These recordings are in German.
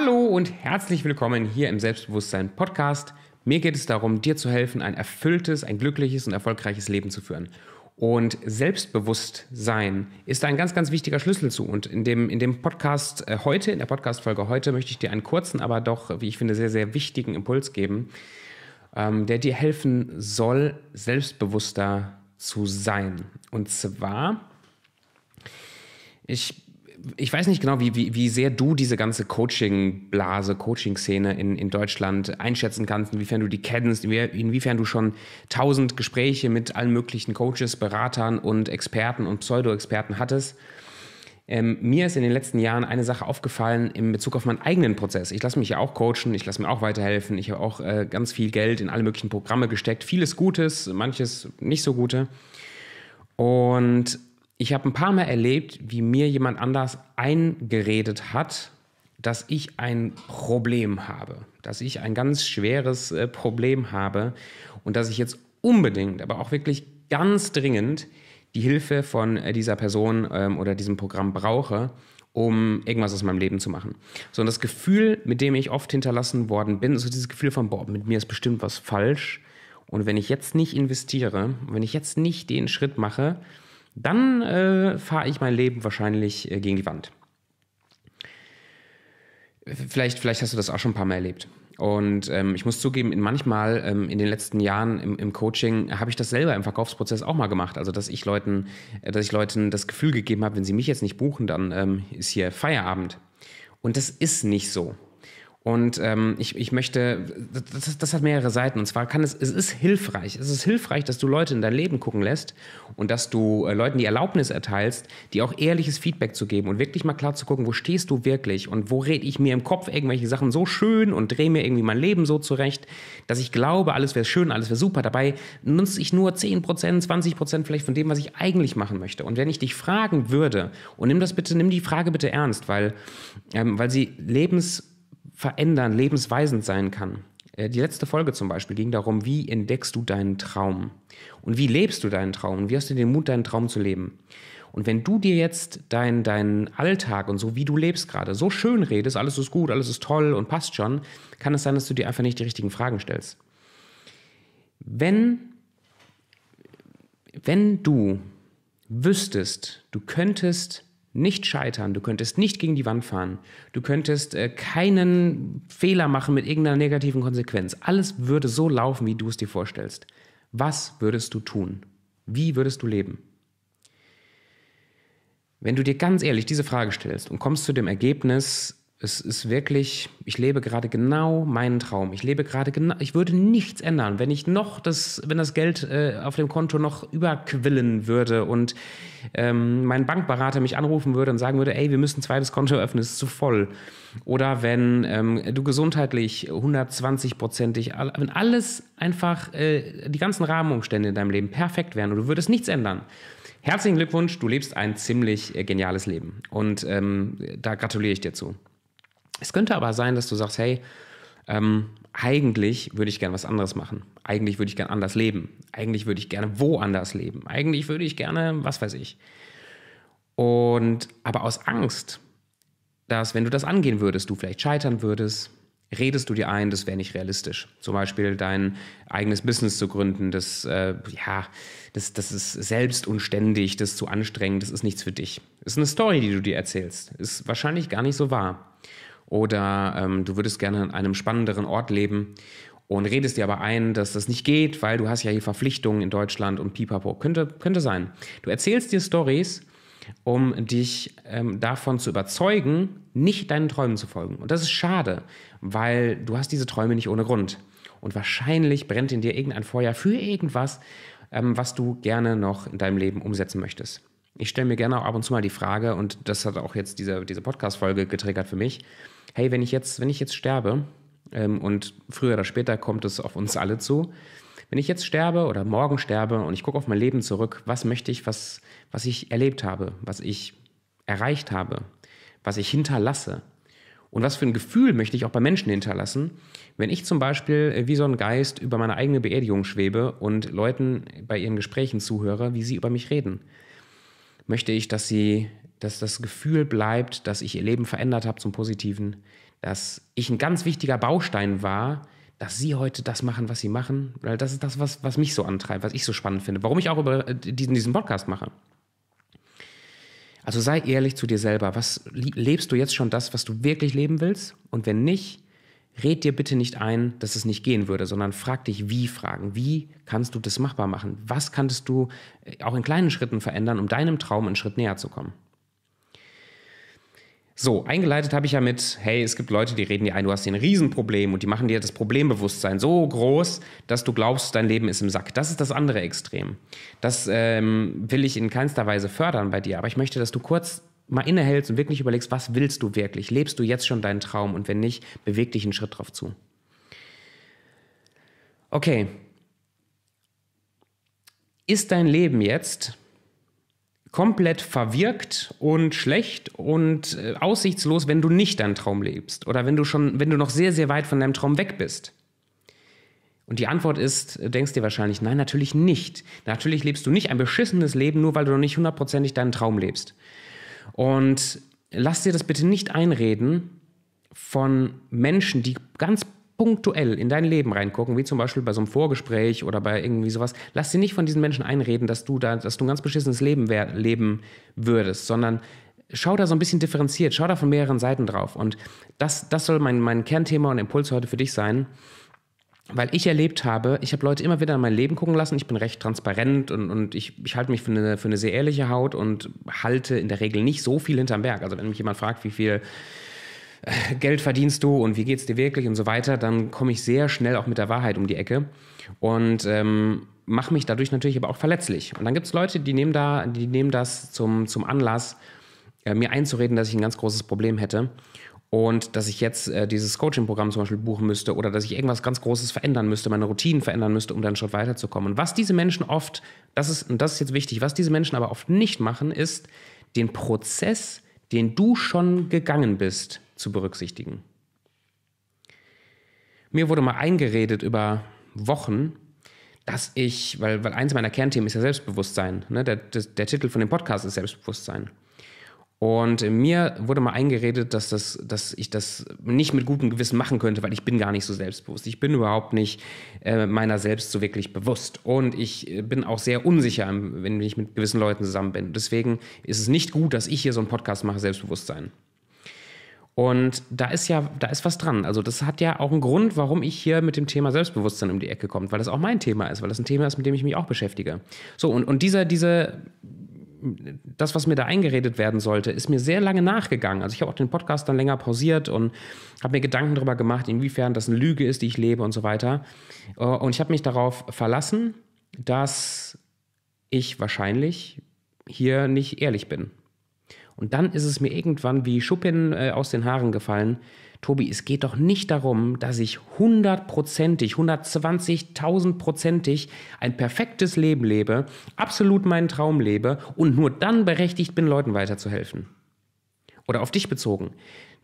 Hallo und herzlich willkommen hier im Selbstbewusstsein Podcast. Mir geht es darum, dir zu helfen, ein erfülltes, ein glückliches und erfolgreiches Leben zu führen. Und Selbstbewusstsein ist ein ganz, ganz wichtiger Schlüssel zu. Und in dem, in dem Podcast äh, heute, in der Podcast-Folge heute, möchte ich dir einen kurzen, aber doch, wie ich finde, sehr, sehr wichtigen Impuls geben, ähm, der dir helfen soll, selbstbewusster zu sein. Und zwar, ich ich weiß nicht genau, wie, wie, wie sehr du diese ganze Coaching-Blase, Coaching-Szene in, in Deutschland einschätzen kannst, inwiefern du die kennst, inwiefern du schon tausend Gespräche mit allen möglichen Coaches, Beratern und Experten und Pseudo-Experten hattest. Ähm, mir ist in den letzten Jahren eine Sache aufgefallen in Bezug auf meinen eigenen Prozess. Ich lasse mich ja auch coachen, ich lasse mir auch weiterhelfen. Ich habe auch äh, ganz viel Geld in alle möglichen Programme gesteckt. Vieles Gutes, manches nicht so Gute. Und ich habe ein paar Mal erlebt, wie mir jemand anders eingeredet hat, dass ich ein Problem habe, dass ich ein ganz schweres äh, Problem habe und dass ich jetzt unbedingt, aber auch wirklich ganz dringend die Hilfe von äh, dieser Person ähm, oder diesem Programm brauche, um irgendwas aus meinem Leben zu machen. So, und das Gefühl, mit dem ich oft hinterlassen worden bin, so dieses Gefühl von, boah, mit mir ist bestimmt was falsch. Und wenn ich jetzt nicht investiere, wenn ich jetzt nicht den Schritt mache, dann äh, fahre ich mein Leben wahrscheinlich äh, gegen die Wand. Vielleicht, vielleicht hast du das auch schon ein paar Mal erlebt. Und ähm, ich muss zugeben, manchmal ähm, in den letzten Jahren im, im Coaching habe ich das selber im Verkaufsprozess auch mal gemacht. Also dass ich Leuten, äh, dass ich Leuten das Gefühl gegeben habe, wenn sie mich jetzt nicht buchen, dann ähm, ist hier Feierabend. Und das ist nicht so. Und ähm, ich, ich möchte, das, das hat mehrere Seiten. Und zwar kann es, es ist hilfreich. Es ist hilfreich, dass du Leute in dein Leben gucken lässt und dass du äh, Leuten die Erlaubnis erteilst, dir auch ehrliches Feedback zu geben und wirklich mal klar zu gucken, wo stehst du wirklich und wo rede ich mir im Kopf irgendwelche Sachen so schön und drehe mir irgendwie mein Leben so zurecht, dass ich glaube, alles wäre schön, alles wäre super. Dabei nutze ich nur 10%, 20% vielleicht von dem, was ich eigentlich machen möchte. Und wenn ich dich fragen würde, und nimm das bitte, nimm die Frage bitte ernst, weil, ähm, weil sie lebens verändern, lebensweisend sein kann. Äh, die letzte Folge zum Beispiel ging darum, wie entdeckst du deinen Traum und wie lebst du deinen Traum und wie hast du den Mut, deinen Traum zu leben. Und wenn du dir jetzt deinen dein Alltag und so, wie du lebst gerade, so schön redest, alles ist gut, alles ist toll und passt schon, kann es sein, dass du dir einfach nicht die richtigen Fragen stellst. Wenn, wenn du wüsstest, du könntest nicht scheitern, du könntest nicht gegen die Wand fahren, du könntest äh, keinen Fehler machen mit irgendeiner negativen Konsequenz. Alles würde so laufen, wie du es dir vorstellst. Was würdest du tun? Wie würdest du leben? Wenn du dir ganz ehrlich diese Frage stellst und kommst zu dem Ergebnis, es ist wirklich, ich lebe gerade genau meinen Traum. Ich lebe gerade genau, ich würde nichts ändern, wenn ich noch das, wenn das Geld äh, auf dem Konto noch überquillen würde und ähm, mein Bankberater mich anrufen würde und sagen würde, ey, wir müssen ein zweites Konto öffnen, es ist zu voll. Oder wenn ähm, du gesundheitlich 120-prozentig, wenn alles einfach, äh, die ganzen Rahmenumstände in deinem Leben perfekt wären und du würdest nichts ändern. Herzlichen Glückwunsch, du lebst ein ziemlich äh, geniales Leben. Und ähm, da gratuliere ich dir zu. Es könnte aber sein, dass du sagst, hey, ähm, eigentlich würde ich gerne was anderes machen. Eigentlich würde ich gerne anders leben. Eigentlich würde ich gerne woanders leben. Eigentlich würde ich gerne, was weiß ich. Und aber aus Angst, dass wenn du das angehen würdest, du vielleicht scheitern würdest, redest du dir ein, das wäre nicht realistisch. Zum Beispiel dein eigenes Business zu gründen, das, äh, ja, das, das ist selbst und ständig, das ist zu anstrengend, das ist nichts für dich. Das ist eine Story, die du dir erzählst. Ist wahrscheinlich gar nicht so wahr oder ähm, du würdest gerne an einem spannenderen Ort leben und redest dir aber ein, dass das nicht geht, weil du hast ja hier Verpflichtungen in Deutschland und pipapo. Könnte, könnte sein. Du erzählst dir Stories, um dich ähm, davon zu überzeugen, nicht deinen Träumen zu folgen. Und das ist schade, weil du hast diese Träume nicht ohne Grund. Und wahrscheinlich brennt in dir irgendein Feuer für irgendwas, ähm, was du gerne noch in deinem Leben umsetzen möchtest. Ich stelle mir gerne auch ab und zu mal die Frage, und das hat auch jetzt diese, diese Podcast-Folge getriggert für mich, hey, wenn ich jetzt, wenn ich jetzt sterbe, ähm, und früher oder später kommt es auf uns alle zu, wenn ich jetzt sterbe oder morgen sterbe und ich gucke auf mein Leben zurück, was möchte ich, was, was ich erlebt habe, was ich erreicht habe, was ich hinterlasse? Und was für ein Gefühl möchte ich auch bei Menschen hinterlassen, wenn ich zum Beispiel äh, wie so ein Geist über meine eigene Beerdigung schwebe und Leuten bei ihren Gesprächen zuhöre, wie sie über mich reden? Möchte ich, dass sie dass das Gefühl bleibt, dass ich ihr Leben verändert habe zum Positiven, dass ich ein ganz wichtiger Baustein war, dass sie heute das machen, was sie machen. Weil das ist das, was, was mich so antreibt, was ich so spannend finde, warum ich auch über äh, diesen, diesen Podcast mache. Also sei ehrlich zu dir selber. Was lebst du jetzt schon das, was du wirklich leben willst? Und wenn nicht, red dir bitte nicht ein, dass es nicht gehen würde, sondern frag dich, wie fragen. Wie kannst du das machbar machen? Was kannst du äh, auch in kleinen Schritten verändern, um deinem Traum einen Schritt näher zu kommen? So, eingeleitet habe ich ja mit, hey, es gibt Leute, die reden dir ein, du hast hier ein Riesenproblem und die machen dir das Problembewusstsein so groß, dass du glaubst, dein Leben ist im Sack. Das ist das andere Extrem. Das ähm, will ich in keinster Weise fördern bei dir, aber ich möchte, dass du kurz mal innehältst und wirklich überlegst, was willst du wirklich? Lebst du jetzt schon deinen Traum und wenn nicht, beweg dich einen Schritt drauf zu. Okay. Ist dein Leben jetzt komplett verwirkt und schlecht und äh, aussichtslos, wenn du nicht deinen Traum lebst oder wenn du schon, wenn du noch sehr, sehr weit von deinem Traum weg bist? Und die Antwort ist, denkst dir wahrscheinlich, nein, natürlich nicht. Natürlich lebst du nicht ein beschissenes Leben, nur weil du noch nicht hundertprozentig deinen Traum lebst. Und lass dir das bitte nicht einreden von Menschen, die ganz punktuell in dein Leben reingucken, wie zum Beispiel bei so einem Vorgespräch oder bei irgendwie sowas, lass dir nicht von diesen Menschen einreden, dass du da, dass du ein ganz beschissenes Leben leben würdest, sondern schau da so ein bisschen differenziert, schau da von mehreren Seiten drauf. Und das, das soll mein, mein Kernthema und Impuls heute für dich sein. Weil ich erlebt habe, ich habe Leute immer wieder in mein Leben gucken lassen. Ich bin recht transparent und, und ich, ich halte mich für eine, für eine sehr ehrliche Haut und halte in der Regel nicht so viel hinterm Berg. Also wenn mich jemand fragt, wie viel Geld verdienst du und wie geht es dir wirklich und so weiter, dann komme ich sehr schnell auch mit der Wahrheit um die Ecke und ähm, mache mich dadurch natürlich aber auch verletzlich. Und dann gibt es Leute, die nehmen, da, die nehmen das zum, zum Anlass, äh, mir einzureden, dass ich ein ganz großes Problem hätte und dass ich jetzt äh, dieses Coaching-Programm zum Beispiel buchen müsste oder dass ich irgendwas ganz Großes verändern müsste, meine Routinen verändern müsste, um dann einen Schritt weiterzukommen. Und was diese Menschen oft, das ist, und das ist jetzt wichtig, was diese Menschen aber oft nicht machen, ist den Prozess, den du schon gegangen bist, zu berücksichtigen. Mir wurde mal eingeredet über Wochen, dass ich, weil, weil eins meiner Kernthemen ist ja Selbstbewusstsein, ne? der, der, der Titel von dem Podcast ist Selbstbewusstsein. Und mir wurde mal eingeredet, dass, das, dass ich das nicht mit gutem Gewissen machen könnte, weil ich bin gar nicht so selbstbewusst. Ich bin überhaupt nicht äh, meiner selbst so wirklich bewusst. Und ich äh, bin auch sehr unsicher, wenn ich mit gewissen Leuten zusammen bin. Deswegen ist es nicht gut, dass ich hier so einen Podcast mache, Selbstbewusstsein. Und da ist ja, da ist was dran. Also das hat ja auch einen Grund, warum ich hier mit dem Thema Selbstbewusstsein um die Ecke komme, weil das auch mein Thema ist, weil das ein Thema ist, mit dem ich mich auch beschäftige. So, und, und dieser, diese, das, was mir da eingeredet werden sollte, ist mir sehr lange nachgegangen. Also ich habe auch den Podcast dann länger pausiert und habe mir Gedanken darüber gemacht, inwiefern das eine Lüge ist, die ich lebe und so weiter. Äh, und ich habe mich darauf verlassen, dass ich wahrscheinlich hier nicht ehrlich bin. Und dann ist es mir irgendwann wie Schuppen äh, aus den Haaren gefallen, Tobi, es geht doch nicht darum, dass ich hundertprozentig, 120.000prozentig ein perfektes Leben lebe, absolut meinen Traum lebe und nur dann berechtigt bin, Leuten weiterzuhelfen. Oder auf dich bezogen.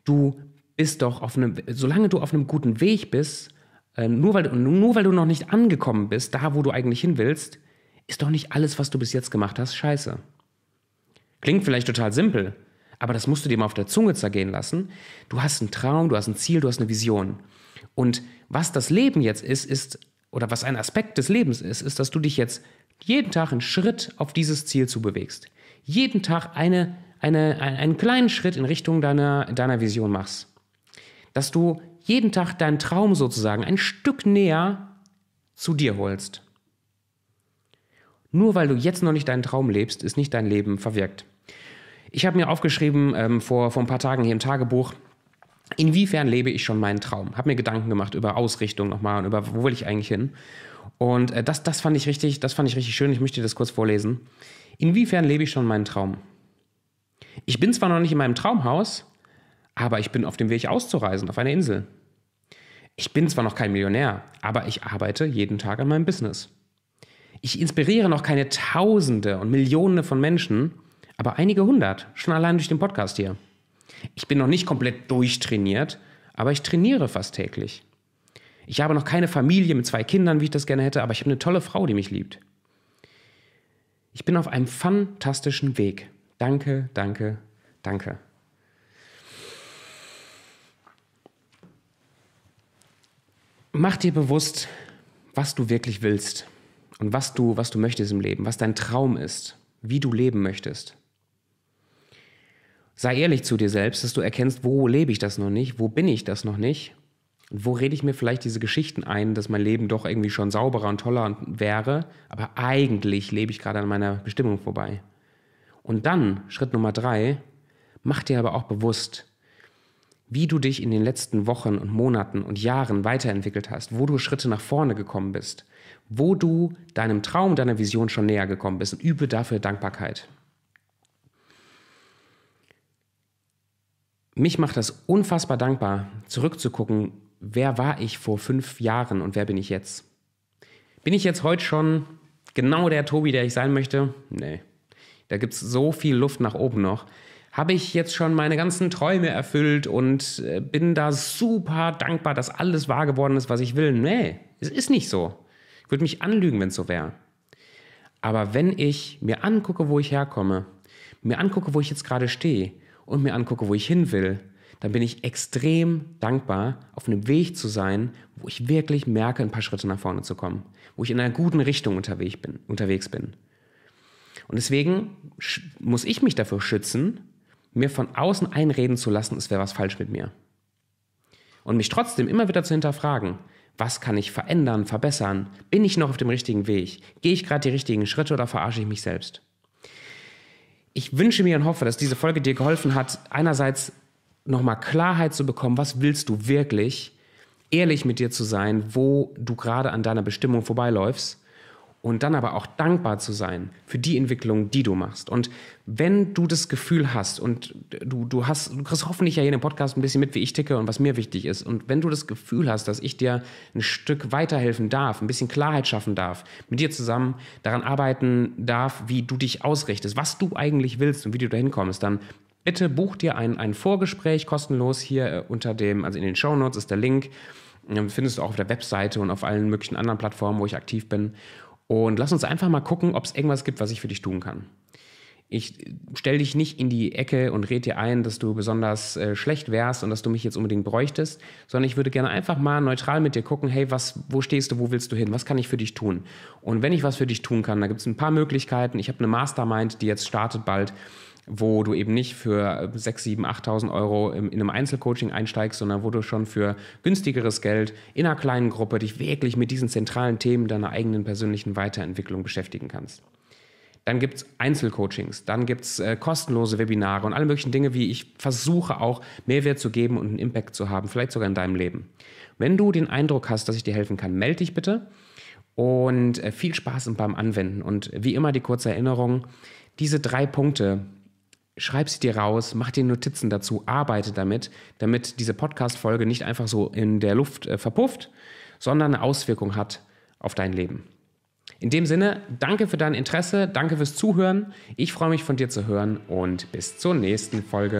Du bist doch auf einem, solange du auf einem guten Weg bist, äh, nur, weil, nur weil du noch nicht angekommen bist, da wo du eigentlich hin willst, ist doch nicht alles, was du bis jetzt gemacht hast, scheiße. Klingt vielleicht total simpel, aber das musst du dir mal auf der Zunge zergehen lassen. Du hast einen Traum, du hast ein Ziel, du hast eine Vision. Und was das Leben jetzt ist, ist, oder was ein Aspekt des Lebens ist, ist, dass du dich jetzt jeden Tag einen Schritt auf dieses Ziel zu bewegst. Jeden Tag eine, eine, einen kleinen Schritt in Richtung deiner, deiner Vision machst. Dass du jeden Tag deinen Traum sozusagen ein Stück näher zu dir holst. Nur weil du jetzt noch nicht deinen Traum lebst, ist nicht dein Leben verwirkt. Ich habe mir aufgeschrieben ähm, vor, vor ein paar Tagen hier im Tagebuch, inwiefern lebe ich schon meinen Traum? Habe mir Gedanken gemacht über Ausrichtung nochmal und über wo will ich eigentlich hin. Und äh, das, das, fand ich richtig, das fand ich richtig schön. Ich möchte dir das kurz vorlesen. Inwiefern lebe ich schon meinen Traum? Ich bin zwar noch nicht in meinem Traumhaus, aber ich bin auf dem Weg auszureisen auf eine Insel. Ich bin zwar noch kein Millionär, aber ich arbeite jeden Tag an meinem Business. Ich inspiriere noch keine Tausende und Millionen von Menschen, aber einige hundert, schon allein durch den Podcast hier. Ich bin noch nicht komplett durchtrainiert, aber ich trainiere fast täglich. Ich habe noch keine Familie mit zwei Kindern, wie ich das gerne hätte, aber ich habe eine tolle Frau, die mich liebt. Ich bin auf einem fantastischen Weg. Danke, danke, danke. mach dir bewusst, was du wirklich willst und was du, was du möchtest im Leben, was dein Traum ist, wie du leben möchtest. Sei ehrlich zu dir selbst, dass du erkennst, wo lebe ich das noch nicht, wo bin ich das noch nicht und wo rede ich mir vielleicht diese Geschichten ein, dass mein Leben doch irgendwie schon sauberer und toller wäre, aber eigentlich lebe ich gerade an meiner Bestimmung vorbei. Und dann, Schritt Nummer drei, mach dir aber auch bewusst, wie du dich in den letzten Wochen und Monaten und Jahren weiterentwickelt hast, wo du Schritte nach vorne gekommen bist, wo du deinem Traum, deiner Vision schon näher gekommen bist und übe dafür Dankbarkeit. Mich macht das unfassbar dankbar, zurückzugucken, wer war ich vor fünf Jahren und wer bin ich jetzt? Bin ich jetzt heute schon genau der Tobi, der ich sein möchte? Nee. Da gibt es so viel Luft nach oben noch habe ich jetzt schon meine ganzen Träume erfüllt und äh, bin da super dankbar, dass alles wahr geworden ist, was ich will. Nee, es ist nicht so. Ich würde mich anlügen, wenn es so wäre. Aber wenn ich mir angucke, wo ich herkomme, mir angucke, wo ich jetzt gerade stehe und mir angucke, wo ich hin will, dann bin ich extrem dankbar, auf einem Weg zu sein, wo ich wirklich merke, ein paar Schritte nach vorne zu kommen, wo ich in einer guten Richtung unterwegs bin. Unterwegs bin. Und deswegen muss ich mich dafür schützen, mir von außen einreden zu lassen, es wäre was falsch mit mir. Und mich trotzdem immer wieder zu hinterfragen, was kann ich verändern, verbessern? Bin ich noch auf dem richtigen Weg? Gehe ich gerade die richtigen Schritte oder verarsche ich mich selbst? Ich wünsche mir und hoffe, dass diese Folge dir geholfen hat, einerseits nochmal Klarheit zu bekommen, was willst du wirklich, ehrlich mit dir zu sein, wo du gerade an deiner Bestimmung vorbeiläufst und dann aber auch dankbar zu sein für die Entwicklung, die du machst. Und wenn du das Gefühl hast und du, du hast, du kriegst hoffentlich ja hier in dem Podcast ein bisschen mit, wie ich ticke und was mir wichtig ist. Und wenn du das Gefühl hast, dass ich dir ein Stück weiterhelfen darf, ein bisschen Klarheit schaffen darf, mit dir zusammen daran arbeiten darf, wie du dich ausrichtest, was du eigentlich willst und wie du dahin kommst, dann bitte buch dir ein, ein Vorgespräch kostenlos hier äh, unter dem, also in den Show Notes ist der Link. Findest du auch auf der Webseite und auf allen möglichen anderen Plattformen, wo ich aktiv bin. Und lass uns einfach mal gucken, ob es irgendwas gibt, was ich für dich tun kann. Ich stelle dich nicht in die Ecke und rede dir ein, dass du besonders äh, schlecht wärst und dass du mich jetzt unbedingt bräuchtest, sondern ich würde gerne einfach mal neutral mit dir gucken, hey, was, wo stehst du, wo willst du hin, was kann ich für dich tun? Und wenn ich was für dich tun kann, da gibt es ein paar Möglichkeiten. Ich habe eine Mastermind, die jetzt startet bald wo du eben nicht für 6, 7, 8.000 Euro in einem Einzelcoaching einsteigst, sondern wo du schon für günstigeres Geld in einer kleinen Gruppe dich wirklich mit diesen zentralen Themen deiner eigenen persönlichen Weiterentwicklung beschäftigen kannst. Dann gibt es Einzelcoachings, dann gibt es äh, kostenlose Webinare und alle möglichen Dinge, wie ich versuche auch Mehrwert zu geben und einen Impact zu haben, vielleicht sogar in deinem Leben. Wenn du den Eindruck hast, dass ich dir helfen kann, melde dich bitte und äh, viel Spaß beim Anwenden. Und wie immer die kurze Erinnerung, diese drei Punkte, schreib sie dir raus, mach dir Notizen dazu, arbeite damit, damit diese Podcast-Folge nicht einfach so in der Luft äh, verpufft, sondern eine Auswirkung hat auf dein Leben. In dem Sinne, danke für dein Interesse, danke fürs Zuhören. Ich freue mich von dir zu hören und bis zur nächsten Folge.